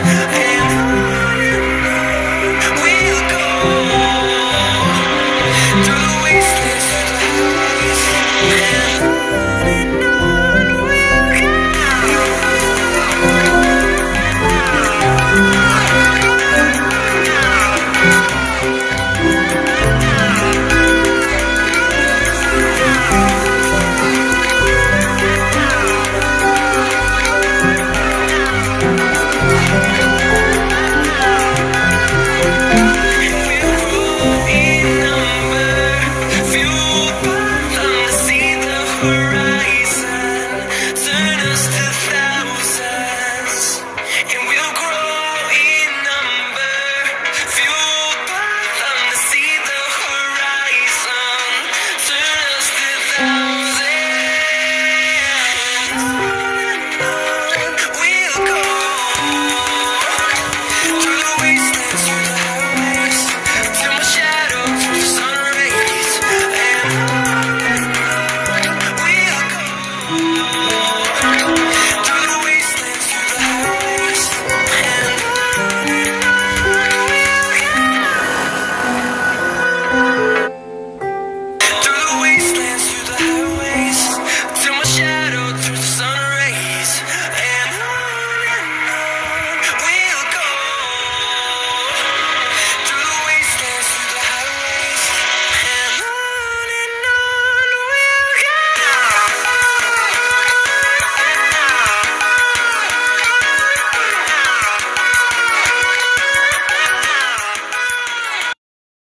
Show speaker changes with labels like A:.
A: And